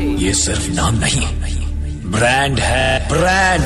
ये सिर्फ़ नाम नहीं। ब्रांड है ब्रांड।